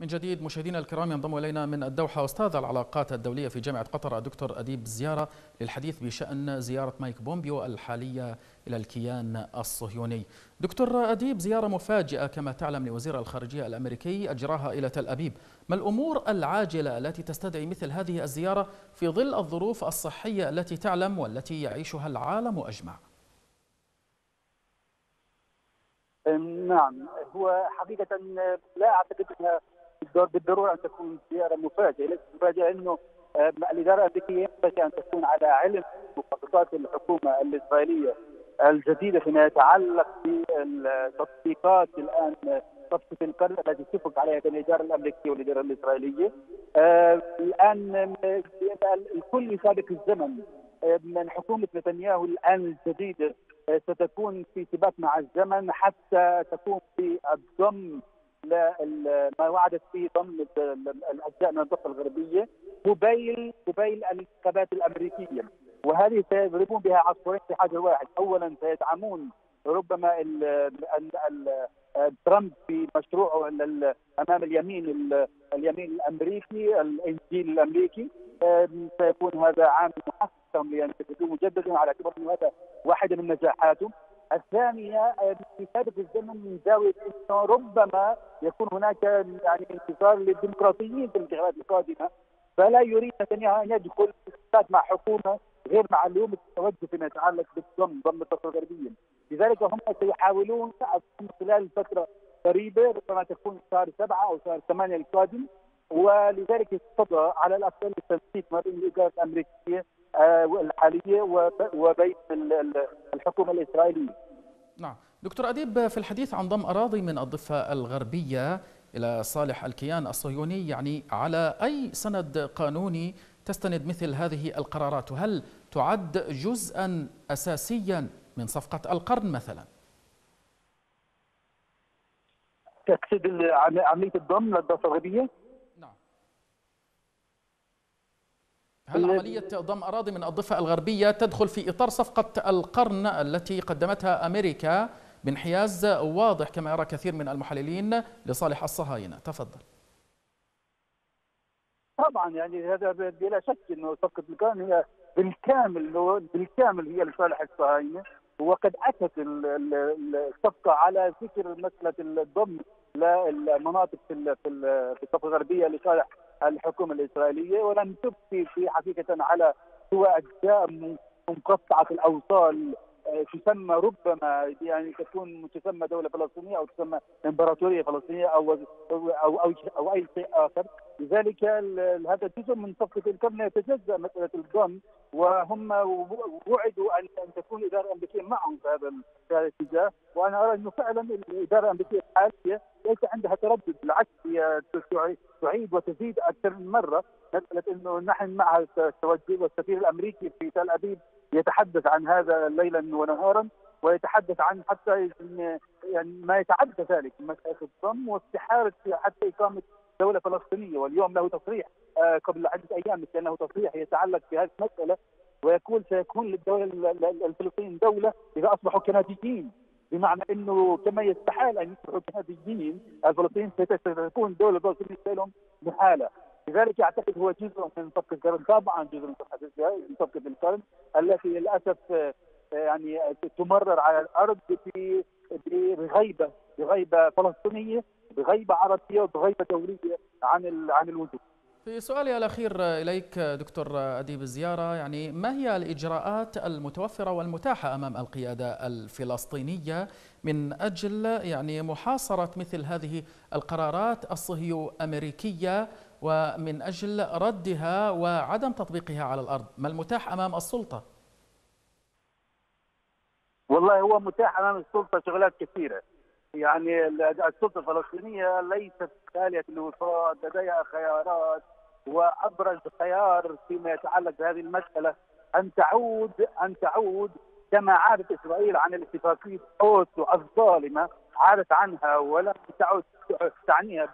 من جديد مشاهدينا الكرام ينضم إلينا من الدوحة أستاذ العلاقات الدولية في جامعة قطر الدكتور أديب زيارة للحديث بشأن زيارة مايك بومبيو الحالية إلى الكيان الصهيوني. دكتور أديب زيارة مفاجئة كما تعلم لوزير الخارجية الأمريكي أجراها إلى تل أبيب. ما الأمور العاجلة التي تستدعي مثل هذه الزيارة في ظل الظروف الصحية التي تعلم والتي يعيشها العالم أجمع؟ نعم هو حقيقة لا أعتقد إنها بالضرورة أن تكون زيارة مفاجئة، ليست مفاجئة إنه آه، الإدارة الأمريكية ينبغي أن تكون على علم بمخططات الحكومة الإسرائيلية الجديدة فيما يتعلق بالتطبيقات الآن صفقه القرن التي اتفق عليها بين الإدارة الأمريكية والإدارة الإسرائيلية. آه الآن الكل يسابق الزمن آه، من حكومة نتنياهو الآن الجديدة ستكون في سباق مع الزمن حتى تكون في الضم ما وعدت فيه ضم الأجزاء من الضفة الغربية قبيل قبيل الانتخابات الأمريكية. وهذه سيضربون بها عصفورين في حجر واحد، اولا سيدعمون ربما ال ال ترامب في مشروعه أمام اليمين اليمين الأمريكي الإنجيل الأمريكي. سيكون هذا عامل محفز لأن ينتخبوه مجددا على اعتبار انه هذا واحدة من نجاحاته الثانية في سابق الزمن من زاوية أنه ربما يكون هناك يعني انتصار للديمقراطيين في الانتخابات القادمة فلا يريد نتنياهو أن يدخل مع حكومة غير معلومة التوجه فيما يتعلق بالضم ضم الضفة الغربية. لذلك هم سيحاولون خلال فترة قريبة ربما تكون شهر سبعة أو شهر ثمانية القادم ولذلك استطاع على الأقل التنسيق ما بين الإدارة الأمريكية آه، الحالية وبين الحكومة الإسرائيلية. نعم، دكتور أديب في الحديث عن ضم أراضي من الضفة الغربية إلى صالح الكيان الصهيوني يعني على أي سند قانوني تستند مثل هذه القرارات وهل تعد جزءا اساسيا من صفقة القرن مثلا؟ تقصد عملية الضم للضفة الغربية؟ هل عملية ضم أراضي من الضفة الغربية تدخل في إطار صفقة القرن التي قدمتها أمريكا بانحياز واضح كما يرى كثير من المحللين لصالح الصهاينة؟ تفضل. طبعا يعني هذا بلا شك إنه صفقة القرن هي بالكامل بالكامل هي لصالح الصهاينة وقد أتت الصفقة على ذكر مسألة الضم للمناطق في في الضفه الغربية لصالح الحكومة الإسرائيلية ولم تبقي في حقيقة على سوى أجزاء منقطعة الأوصال آه، تسمى ربما يعني تكون تسمى دولة فلسطينية أو تسمى إمبراطورية فلسطينية أو أو أو, أو أي شيء آخر، لذلك هذا جزء من صفقه القرن يتجزأ مسألة الضم وهم وعدوا ان أن تكون الاداره الامريكيه معهم في هذا في هذا الاتجاه، وأنا أرى أنه فعلا الإدارة الأمريكية الحالية ليس عندها تردد بالعكس هي تعيد وتزيد أكثر من مرة. مساله إنه نحن مع التوجه والسفير الأمريكي في تل أبيب يتحدث عن هذا ليلا ونهارا ويتحدث عن حتى يعني ما يتعدى ذلك مسألة الضم واستحالة حتى إقامة دولة فلسطينية. واليوم له تصريح آه، قبل عدة أيام كان تصريح يتعلق بهذه المسألة ويقول سيكون للدولة الفلسطينيين دولة إذا أصبحوا كنديين بمعنى إنه كما يستحال أن يصبحوا كنديين الفلسطينيين ستكون دولة فلسطينيه لهم محالة لذلك أعتقد هو جزء من صفقه القرن طبعا جزء من صفقه القرن التي للأسف آه، يعني تمرر على الأرض بغيبة بغيبة فلسطينية بغيبة عربية وبغيبه دولية عن عن الوجود. في سؤالي الأخير إليك دكتور أديب الزيارة يعني ما هي الإجراءات المتوفرة والمتاحة أمام القيادة الفلسطينية من أجل يعني محاصرة مثل هذه القرارات الصهيو أمريكية ومن أجل ردها وعدم تطبيقها على الأرض ما المتاح أمام السلطة؟ والله هو متاح أمام السلطة شغلات كثيرة يعني السلطة الفلسطينية ليست خالية الوفاء لديها خيارات وأبرز خيار فيما يتعلق بهذه المسألة أن تعود أن تعود كما عادت إسرائيل عن الاتفاقية اوسلو الظالمة عادت عنها ولم تعد تعنيها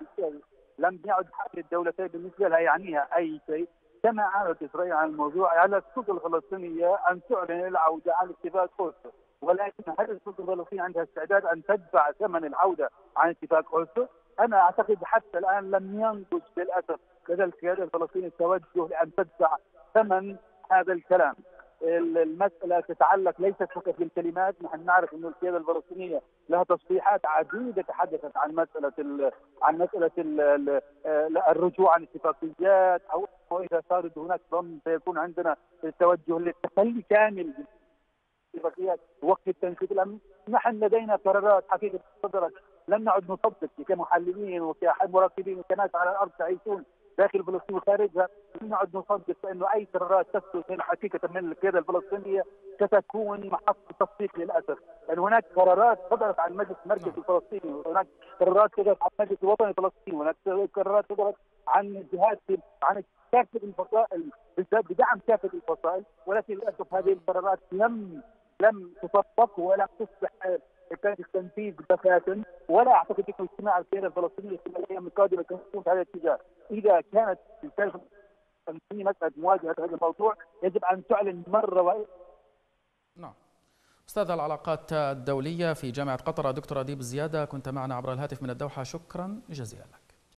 لم يعد حل الدولتين بالنسبة لها يعنيها أي شيء كما عادت إسرائيل عن الموضوع على السلطه الفلسطينية أن تعلن العودة عن اتفاق اوسلو ولكن هل السلطه الفلسطينيه عندها استعداد أن تدفع ثمن العودة عن اتفاق اوسلو؟ أنا أعتقد حتى الآن لم ينضج للأسف لدى القياده الفلسطينيه التوجه لأن تدفع ثمن هذا الكلام. المسألة تتعلق ليست فقط بالكلمات، نحن نعرف إنه القيادة الفلسطينية لها تصريحات عديدة تحدثت عن مسألة ال عن مسألة ال ال الرجوع عن اتفاقيات أو إذا صارت هناك ضم سيكون عندنا توجه للتخلي كامل اتفاقيات وقت التنفيذ الامن نحن لدينا قرارات حقيقه صدرت لم نعد نصدق كمحللين وكمراقبين وكناس على الأرض تعيشون داخل فلسطين وخارجها. لم نعد نصدق بانه أي قرارات تصدر من حقيقة من القيادة الفلسطينية ستكون محط تصديق للأسف، لأن هناك قرارات صدرت عن المجلس المركزي الفلسطيني، وهناك قرارات صدرت عن المجلس الوطني الفلسطيني، وهناك قرارات صدرت عن جهات عن كافة الفصائل بدعم كافة الفصائل، ولكن للأسف هذه القرارات لم لم تطبق ولم تصبح كان التنفيذ بتاتا ولا أعتقد انه اجتماع القيادة الفلسطينية في الأيام القادمه سيكون في هذا الاتجاه، إذا كانت القياده الفلسطينيه مسألة مواجهة هذا الموضوع يجب أن تعلن مرة واحدة نعم. أستاذ العلاقات الدولية في جامعة قطر دكتور أديب زياده كنت معنا عبر الهاتف من الدوحة. شكرا جزيلا. لك